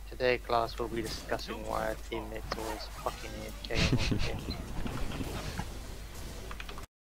Today, class will be discussing why our teammates always fucking AFK.